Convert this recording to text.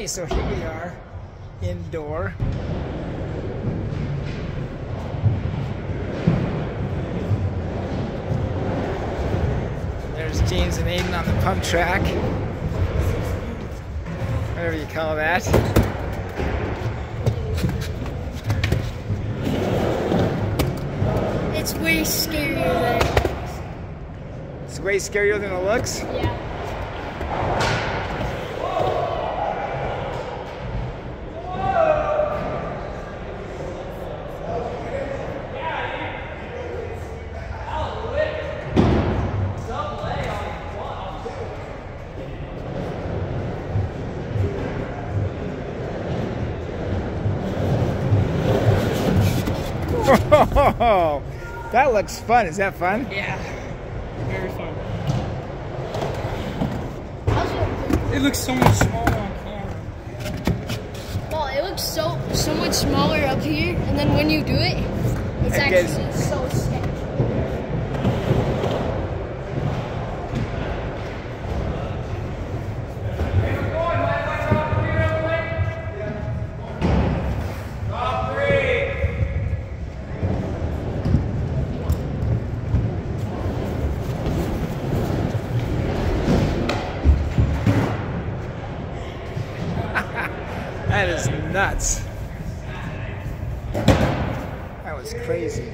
Okay, so here we are, indoor. There's James and Aiden on the pump track. Whatever you call that. It's way scarier than it looks. It's way scarier than it looks. Yeah. Whoa, that looks fun. Is that fun? Yeah. Very fun. It looks so much smaller on camera. well, it looks so so much smaller up here, and then when you do it, it's It gets- actually That is nuts. That was crazy.